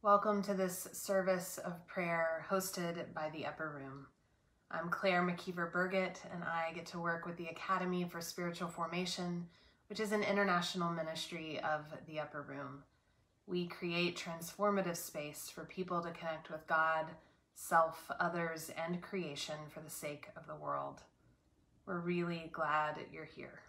Welcome to this service of prayer hosted by the Upper Room. I'm Claire McKeever Burgett, and I get to work with the Academy for Spiritual Formation, which is an international ministry of the Upper Room. We create transformative space for people to connect with God, self, others, and creation for the sake of the world. We're really glad you're here.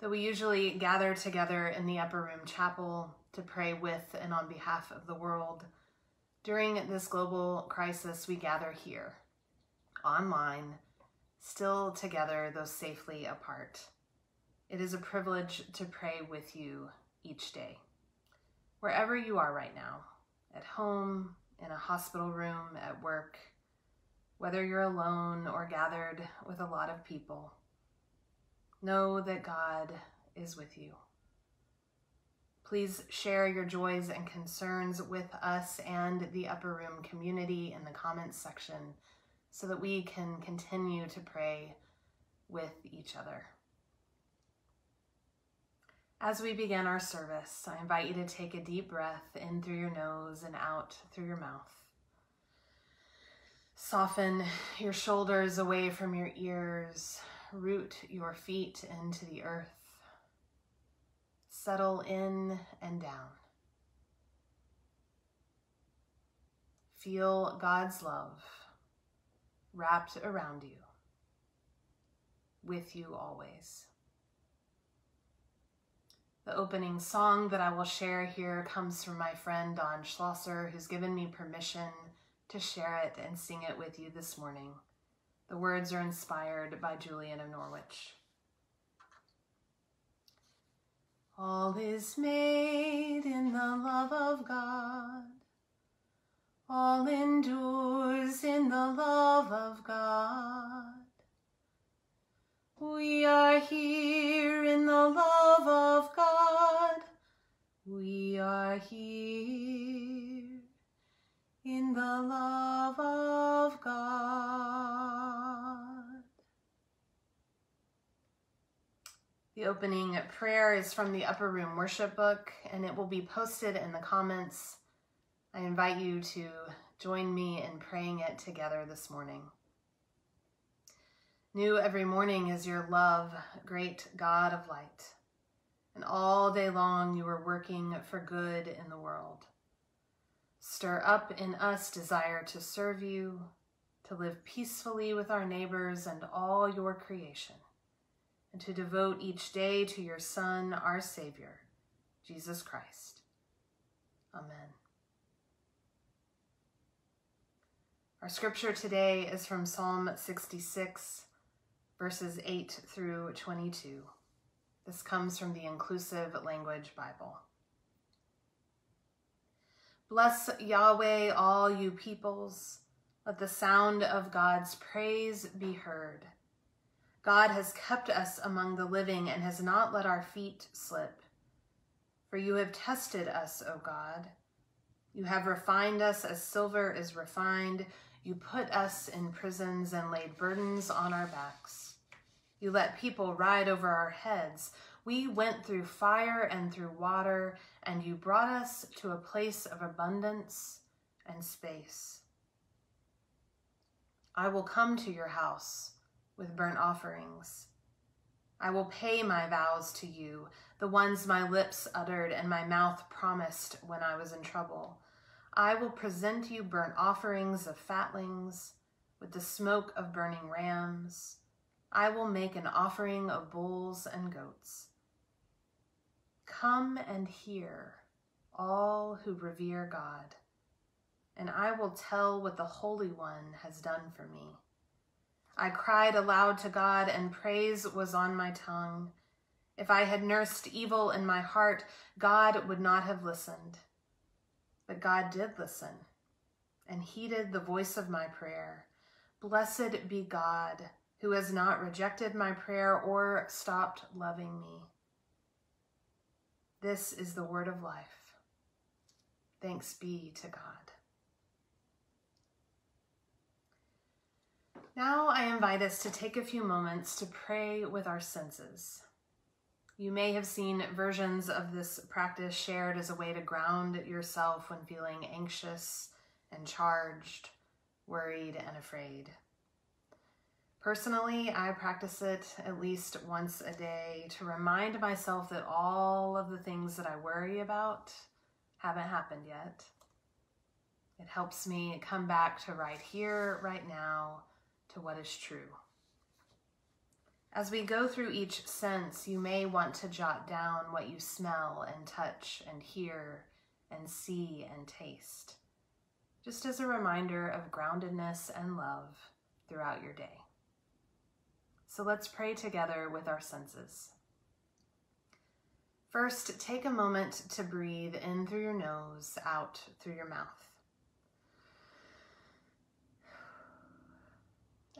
Though we usually gather together in the Upper Room Chapel to pray with and on behalf of the world, during this global crisis, we gather here, online, still together, though safely apart. It is a privilege to pray with you each day. Wherever you are right now, at home, in a hospital room, at work, whether you're alone or gathered with a lot of people, know that God is with you. Please share your joys and concerns with us and the Upper Room community in the comments section so that we can continue to pray with each other. As we begin our service, I invite you to take a deep breath in through your nose and out through your mouth. Soften your shoulders away from your ears. Root your feet into the earth. Settle in and down. Feel God's love wrapped around you, with you always. The opening song that I will share here comes from my friend Don Schlosser, who's given me permission to share it and sing it with you this morning. The words are inspired by Julian of Norwich. All is made in the love of God. All endures in the love of God. We are here in the love of God. We are here in the love of God. Opening prayer is from the Upper Room Worship Book, and it will be posted in the comments. I invite you to join me in praying it together this morning. New every morning is your love, great God of light. And all day long you are working for good in the world. Stir up in us desire to serve you, to live peacefully with our neighbors and all your creation, and to devote each day to your Son, our Savior, Jesus Christ. Amen. Our scripture today is from Psalm 66, verses 8 through 22. This comes from the Inclusive Language Bible. Bless Yahweh, all you peoples. Let the sound of God's praise be heard. God has kept us among the living and has not let our feet slip. For you have tested us, O God. You have refined us as silver is refined. You put us in prisons and laid burdens on our backs. You let people ride over our heads. We went through fire and through water, and you brought us to a place of abundance and space. I will come to your house with burnt offerings. I will pay my vows to you, the ones my lips uttered and my mouth promised when I was in trouble. I will present you burnt offerings of fatlings with the smoke of burning rams. I will make an offering of bulls and goats. Come and hear, all who revere God, and I will tell what the Holy One has done for me. I cried aloud to God, and praise was on my tongue. If I had nursed evil in my heart, God would not have listened. But God did listen and heeded the voice of my prayer. Blessed be God who has not rejected my prayer or stopped loving me. This is the word of life. Thanks be to God. Now I invite us to take a few moments to pray with our senses. You may have seen versions of this practice shared as a way to ground yourself when feeling anxious and charged, worried, and afraid. Personally, I practice it at least once a day to remind myself that all of the things that I worry about haven't happened yet. It helps me come back to right here, right now, to what is true. As we go through each sense, you may want to jot down what you smell and touch and hear and see and taste, just as a reminder of groundedness and love throughout your day. So let's pray together with our senses. First, take a moment to breathe in through your nose, out through your mouth.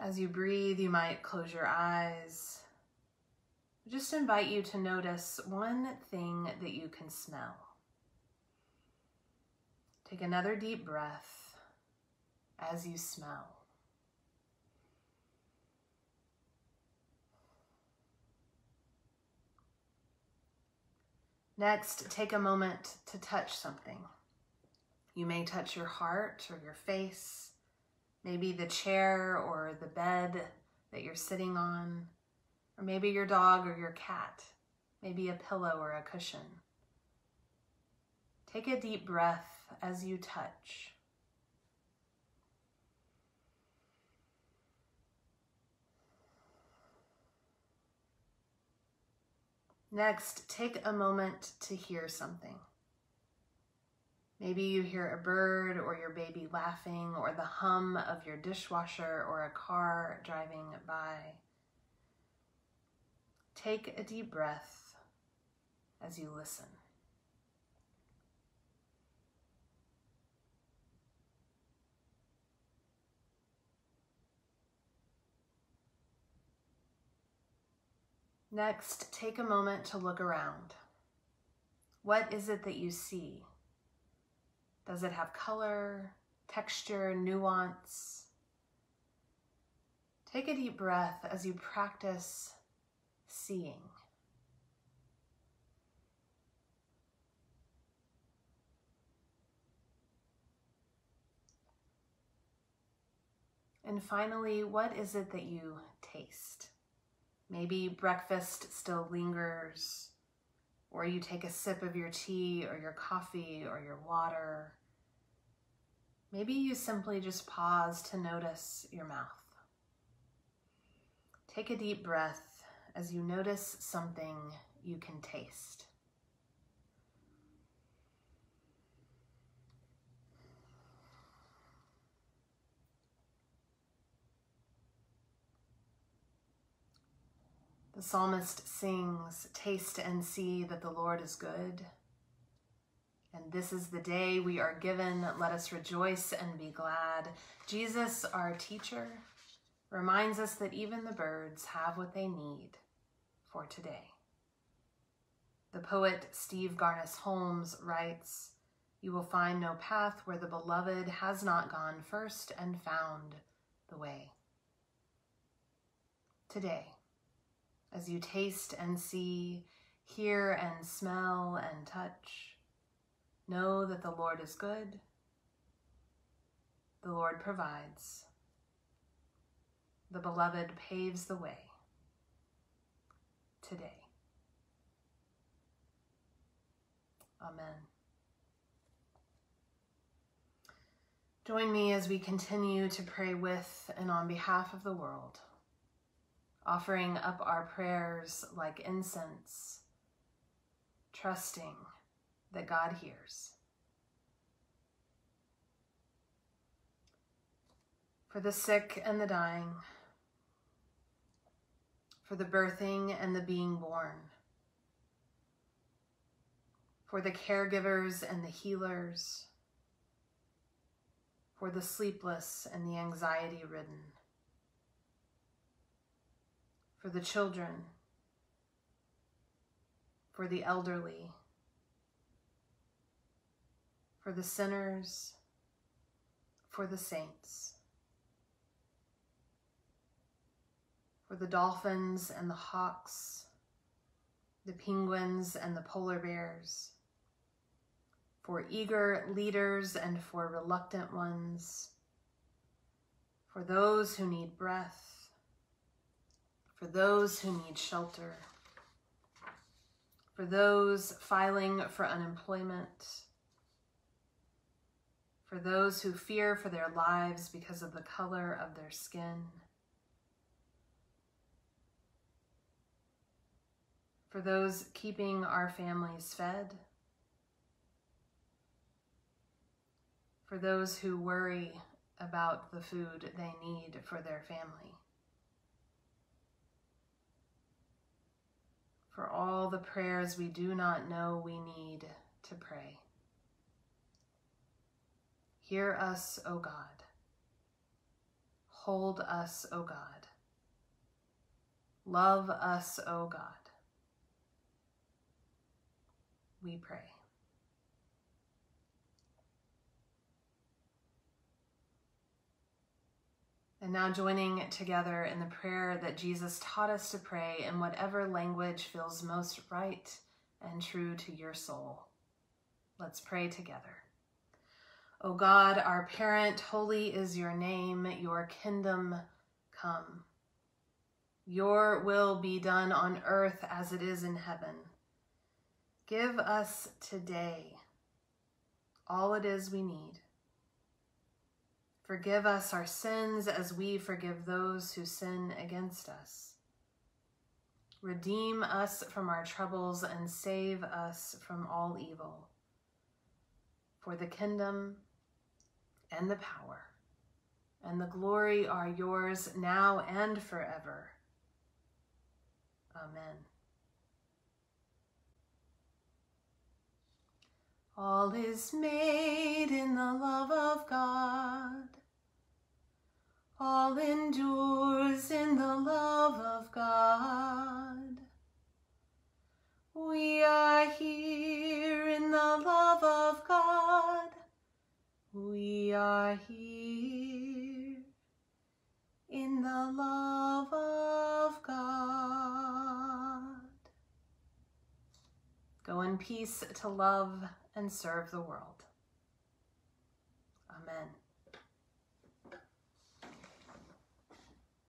As you breathe, you might close your eyes. Just invite you to notice one thing that you can smell. Take another deep breath as you smell. Next, take a moment to touch something. You may touch your heart or your face, maybe the chair or the bed that you're sitting on, or maybe your dog or your cat, maybe a pillow or a cushion. Take a deep breath as you touch. Next, take a moment to hear something. Maybe you hear a bird or your baby laughing or the hum of your dishwasher or a car driving by. Take a deep breath as you listen. Next, take a moment to look around. What is it that you see? Does it have color, texture, nuance? Take a deep breath as you practice seeing. And finally, what is it that you taste? Maybe breakfast still lingers, or you take a sip of your tea or your coffee or your water. Maybe you simply just pause to notice your mouth. Take a deep breath as you notice something you can taste. The psalmist sings, Taste and see that the Lord is good. And this is the day we are given. Let us rejoice and be glad. Jesus, our teacher, reminds us that even the birds have what they need for today. The poet Steve Garnaas Holmes writes, You will find no path where the beloved has not gone first and found the way. Today, as you taste and see, hear and smell and touch. Know that the Lord is good. The Lord provides. The beloved paves the way today. Amen. Join me as we continue to pray with and on behalf of the world offering up our prayers like incense, trusting that God hears. For the sick and the dying, for the birthing and the being born, for the caregivers and the healers, for the sleepless and the anxiety ridden for the children, for the elderly, for the sinners, for the saints, for the dolphins and the hawks, the penguins and the polar bears, for eager leaders and for reluctant ones, for those who need breath, for those who need shelter, for those filing for unemployment, for those who fear for their lives because of the color of their skin, for those keeping our families fed, for those who worry about the food they need for their family. For all the prayers we do not know we need to pray. Hear us, O God. Hold us, O God. Love us, O God. We pray. And now joining together in the prayer that Jesus taught us to pray in whatever language feels most right and true to your soul. Let's pray together. O God, our parent, holy is your name, your kingdom come. Your will be done on earth as it is in heaven. Give us today all it is we need Forgive us our sins as we forgive those who sin against us. Redeem us from our troubles and save us from all evil. For the kingdom and the power and the glory are yours now and forever. Amen. All is made in the love of God. All endures in the love of God. We are here in the love of God. We are here in the love of God. Go in peace to love and serve the world. Amen.